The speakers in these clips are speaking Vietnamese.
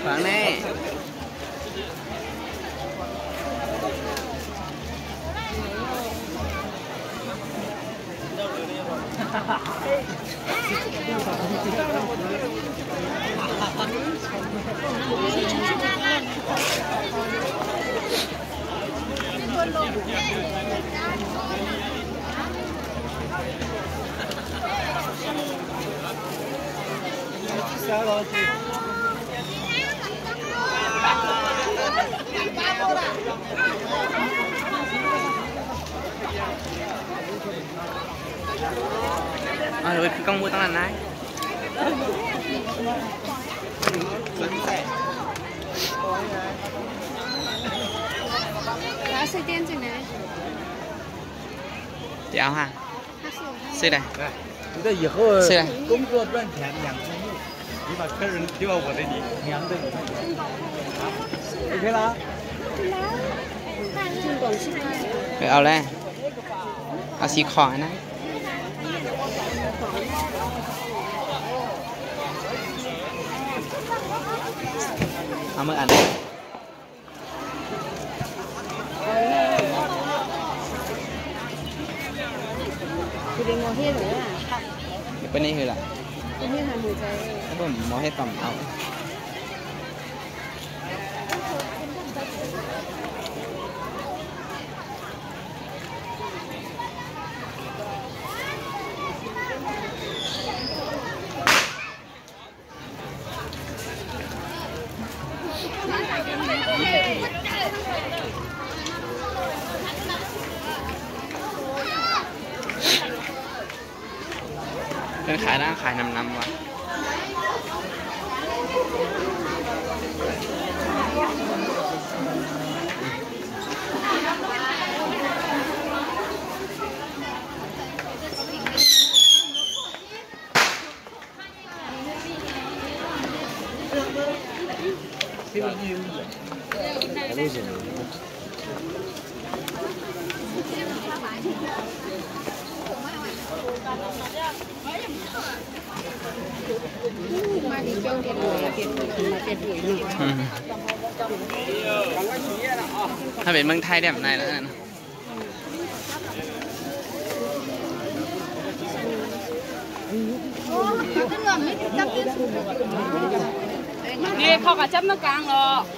传嘞。哈哈哈哈哈！sợ rồi chị à, con mua tăng lần này. Lá xây tiên chừng này chị áo ha xây đây xây đây. cũng có bên thẹn nhận. 你把客人就要我的你，娘的你。OK 了啊。 Trung Quảng Trị. rồi ao đây ao xí khỏi này ao mới ăn Thì đến ngồi hết rồi à? bên này hơi là Tự nhiên là mùi giấy. cái bơm mỏ hết tầm ao Cái khải đó khải 5 năm rồi Mà đi chơi tiền đuổi 今天还没在。他说？ เป็นขายน้าขายน้ำน้ำวะพี่มียื นะ nghe kho cả chấm nó càng rồi đấy thằng có lắm thế mà con nào này theo mà đấy nó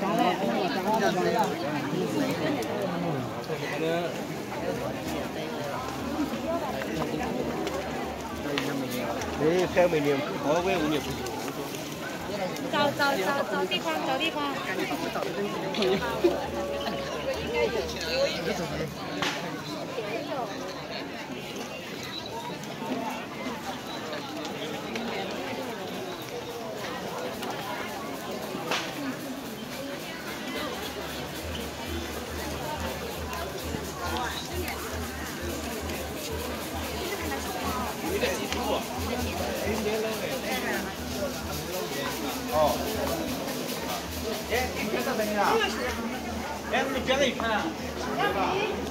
哎，海的嗯好的嗯好的嗯找找找找地方找地方。这是。水好吗们了一看是